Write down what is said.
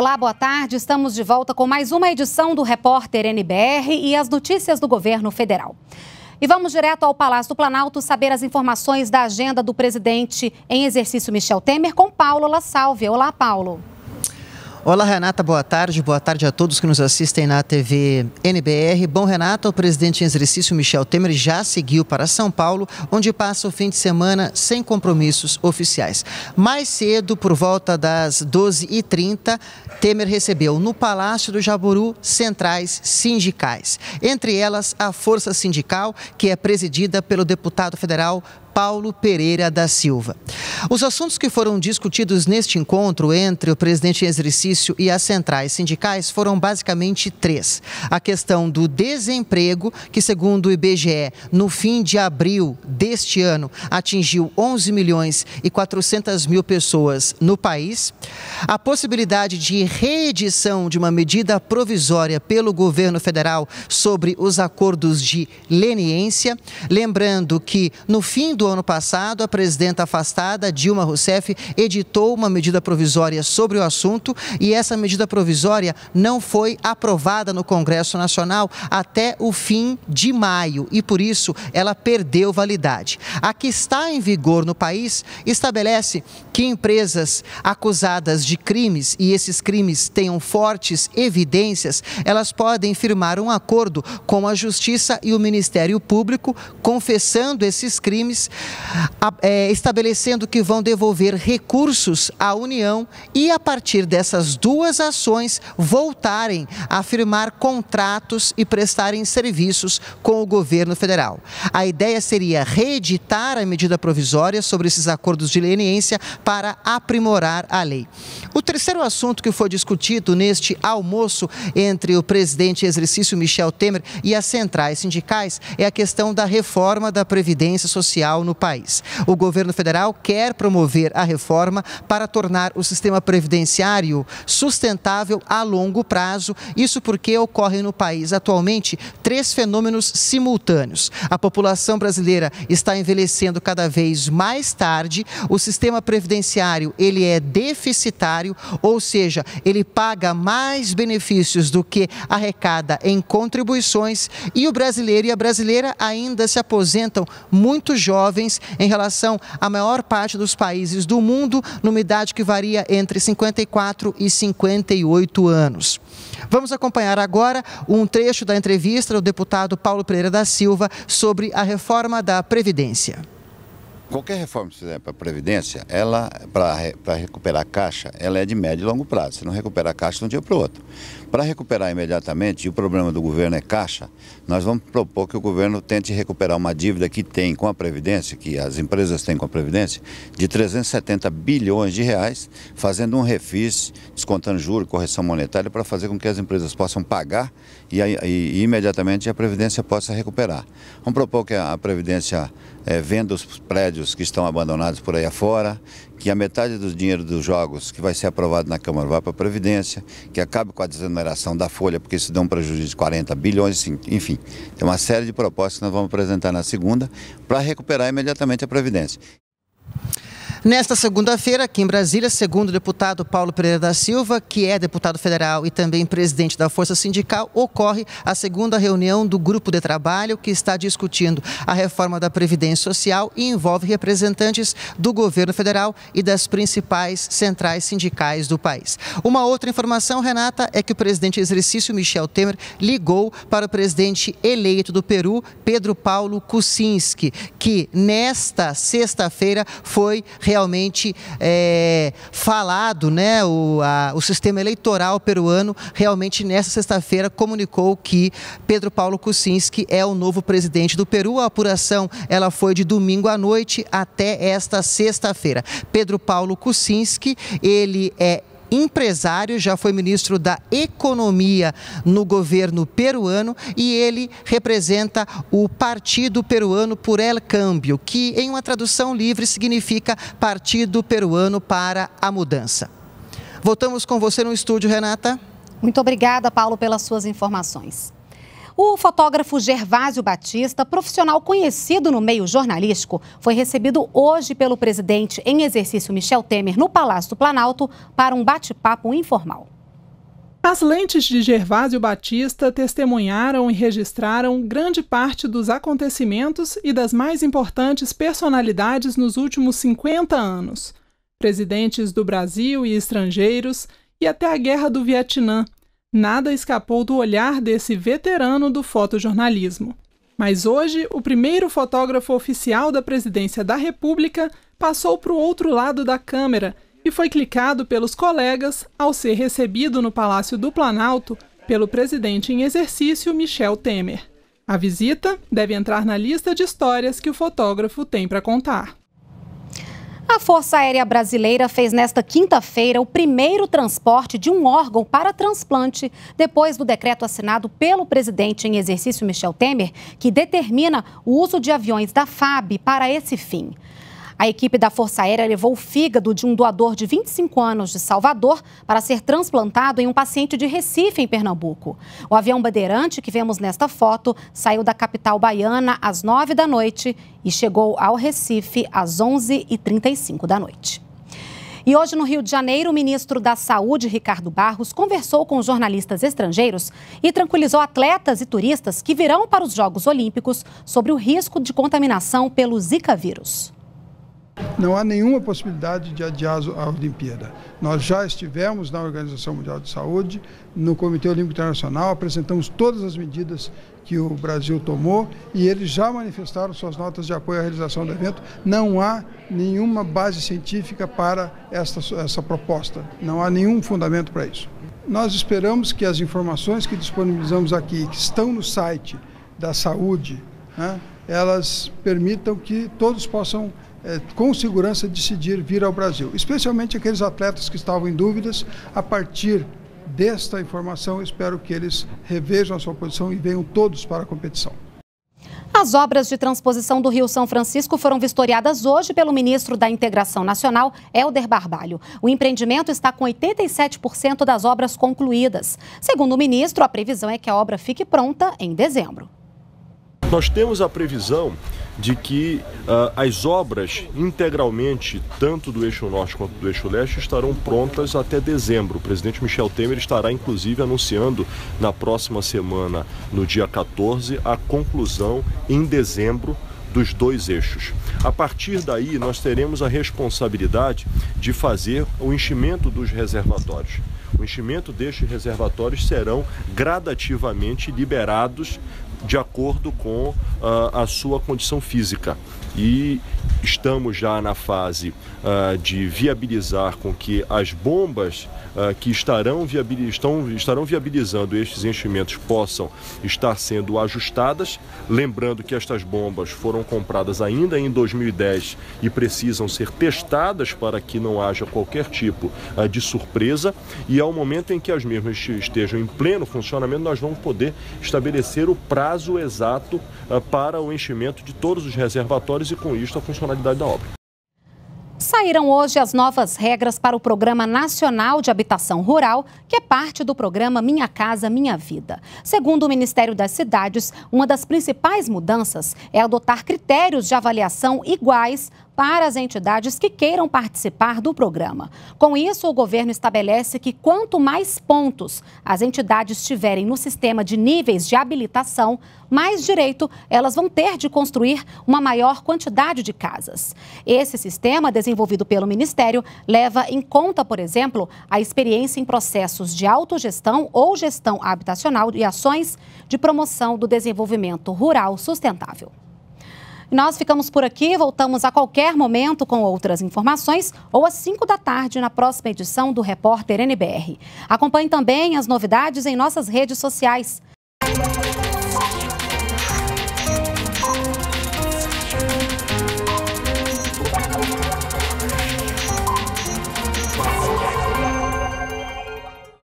Olá, boa tarde. Estamos de volta com mais uma edição do Repórter NBR e as notícias do governo federal. E vamos direto ao Palácio do Planalto saber as informações da agenda do presidente em exercício Michel Temer com Paulo La Salve. Olá, Paulo. Olá, Renata, boa tarde. Boa tarde a todos que nos assistem na TV NBR. Bom, Renata, o presidente em exercício Michel Temer já seguiu para São Paulo, onde passa o fim de semana sem compromissos oficiais. Mais cedo, por volta das 12h30, Temer recebeu no Palácio do Jaburu centrais sindicais. Entre elas, a Força Sindical, que é presidida pelo deputado federal Paulo Pereira da Silva. Os assuntos que foram discutidos neste encontro entre o presidente em exercício e as centrais sindicais foram basicamente três. A questão do desemprego, que segundo o IBGE, no fim de abril deste ano, atingiu 11 milhões e 400 mil pessoas no país. A possibilidade de reedição de uma medida provisória pelo governo federal sobre os acordos de leniência. Lembrando que no fim do ano passado, a presidenta afastada, Dilma Rousseff, editou uma medida provisória sobre o assunto e essa medida provisória não foi aprovada no Congresso Nacional até o fim de maio e, por isso, ela perdeu validade. A que está em vigor no país estabelece que empresas acusadas de crimes e esses crimes tenham fortes evidências, elas podem firmar um acordo com a Justiça e o Ministério Público, confessando esses crimes é, estabelecendo que vão devolver recursos à União e, a partir dessas duas ações, voltarem a firmar contratos e prestarem serviços com o governo federal. A ideia seria reeditar a medida provisória sobre esses acordos de leniência para aprimorar a lei. O terceiro assunto que foi discutido neste almoço entre o presidente em exercício Michel Temer e as centrais sindicais é a questão da reforma da Previdência Social no país. O governo federal quer promover a reforma para tornar o sistema previdenciário sustentável a longo prazo. Isso porque ocorrem no país atualmente três fenômenos simultâneos. A população brasileira está envelhecendo cada vez mais tarde, o sistema previdenciário ele é deficitário, ou seja, ele paga mais benefícios do que arrecada em contribuições e o brasileiro e a brasileira ainda se aposentam muito jovens em relação à maior parte dos países do mundo, numa idade que varia entre 54 e 58 anos. Vamos acompanhar agora um trecho da entrevista do deputado Paulo Pereira da Silva sobre a reforma da Previdência. Qualquer reforma que fizer para a Previdência, ela, para recuperar a caixa, ela é de médio e longo prazo. Você não recupera a caixa de um dia para o outro. Para recuperar imediatamente, e o problema do governo é caixa, nós vamos propor que o governo tente recuperar uma dívida que tem com a Previdência, que as empresas têm com a Previdência, de 370 bilhões de reais, fazendo um refis, descontando juros, correção monetária, para fazer com que as empresas possam pagar e, e, e imediatamente a Previdência possa recuperar. Vamos propor que a Previdência é, venda os prédios que estão abandonados por aí afora, que a metade do dinheiro dos jogos que vai ser aprovado na Câmara vá para a Previdência, que acabe com a desoneração da folha, porque isso dá um prejuízo de 40 bilhões, enfim. Tem uma série de propostas que nós vamos apresentar na segunda para recuperar imediatamente a Previdência. Nesta segunda-feira, aqui em Brasília, segundo o deputado Paulo Pereira da Silva, que é deputado federal e também presidente da Força Sindical, ocorre a segunda reunião do grupo de trabalho que está discutindo a reforma da Previdência Social e envolve representantes do governo federal e das principais centrais sindicais do país. Uma outra informação, Renata, é que o presidente exercício, Michel Temer, ligou para o presidente eleito do Peru, Pedro Paulo Kuczynski, que nesta sexta-feira foi realmente é, falado, né? O, a, o sistema eleitoral peruano realmente nesta sexta-feira comunicou que Pedro Paulo Kuczynski é o novo presidente do Peru. A apuração ela foi de domingo à noite até esta sexta-feira. Pedro Paulo Kuczynski, ele é empresário, já foi ministro da Economia no governo peruano e ele representa o Partido Peruano por El Câmbio, que em uma tradução livre significa Partido Peruano para a Mudança. Voltamos com você no estúdio, Renata. Muito obrigada, Paulo, pelas suas informações. O fotógrafo Gervásio Batista, profissional conhecido no meio jornalístico, foi recebido hoje pelo presidente em exercício Michel Temer no Palácio do Planalto para um bate-papo informal. As lentes de Gervásio Batista testemunharam e registraram grande parte dos acontecimentos e das mais importantes personalidades nos últimos 50 anos. Presidentes do Brasil e estrangeiros, e até a Guerra do Vietnã. Nada escapou do olhar desse veterano do fotojornalismo. Mas hoje, o primeiro fotógrafo oficial da presidência da República passou para o outro lado da câmera e foi clicado pelos colegas ao ser recebido no Palácio do Planalto pelo presidente em exercício Michel Temer. A visita deve entrar na lista de histórias que o fotógrafo tem para contar. A Força Aérea Brasileira fez nesta quinta-feira o primeiro transporte de um órgão para transplante depois do decreto assinado pelo presidente em exercício Michel Temer, que determina o uso de aviões da FAB para esse fim. A equipe da Força Aérea levou o fígado de um doador de 25 anos de Salvador para ser transplantado em um paciente de Recife, em Pernambuco. O avião bandeirante que vemos nesta foto saiu da capital baiana às 9 da noite e chegou ao Recife às 11h35 da noite. E hoje, no Rio de Janeiro, o ministro da Saúde, Ricardo Barros, conversou com jornalistas estrangeiros e tranquilizou atletas e turistas que virão para os Jogos Olímpicos sobre o risco de contaminação pelo Zika vírus não há nenhuma possibilidade de adiar a Olimpíada. Nós já estivemos na Organização Mundial de Saúde, no Comitê Olímpico Internacional, apresentamos todas as medidas que o Brasil tomou e eles já manifestaram suas notas de apoio à realização do evento. Não há nenhuma base científica para esta, essa proposta, não há nenhum fundamento para isso. Nós esperamos que as informações que disponibilizamos aqui, que estão no site da saúde, né, elas permitam que todos possam é, com segurança decidir vir ao Brasil, especialmente aqueles atletas que estavam em dúvidas. A partir desta informação, espero que eles revejam a sua posição e venham todos para a competição. As obras de transposição do Rio São Francisco foram vistoriadas hoje pelo ministro da Integração Nacional, Helder Barbalho. O empreendimento está com 87% das obras concluídas. Segundo o ministro, a previsão é que a obra fique pronta em dezembro. Nós temos a previsão de que uh, as obras integralmente, tanto do eixo norte quanto do eixo leste, estarão prontas até dezembro. O presidente Michel Temer estará, inclusive, anunciando na próxima semana, no dia 14, a conclusão em dezembro dos dois eixos. A partir daí, nós teremos a responsabilidade de fazer o enchimento dos reservatórios. O enchimento destes reservatórios serão gradativamente liberados de acordo com uh, a sua condição física. E estamos já na fase uh, de viabilizar com que as bombas uh, que estarão, estão, estarão viabilizando estes enchimentos possam estar sendo ajustadas. Lembrando que estas bombas foram compradas ainda em 2010 e precisam ser testadas para que não haja qualquer tipo uh, de surpresa. E ao momento em que as mesmas estejam em pleno funcionamento, nós vamos poder estabelecer o prazo exato para o enchimento de todos os reservatórios e com isto a funcionalidade da obra. Saíram hoje as novas regras para o Programa Nacional de Habitação Rural, que é parte do programa Minha Casa Minha Vida. Segundo o Ministério das Cidades, uma das principais mudanças é adotar critérios de avaliação iguais para as entidades que queiram participar do programa. Com isso, o governo estabelece que quanto mais pontos as entidades tiverem no sistema de níveis de habilitação, mais direito elas vão ter de construir uma maior quantidade de casas. Esse sistema, desenvolvido pelo Ministério, leva em conta, por exemplo, a experiência em processos de autogestão ou gestão habitacional e ações de promoção do desenvolvimento rural sustentável. Nós ficamos por aqui, voltamos a qualquer momento com outras informações ou às 5 da tarde na próxima edição do Repórter NBR. Acompanhe também as novidades em nossas redes sociais.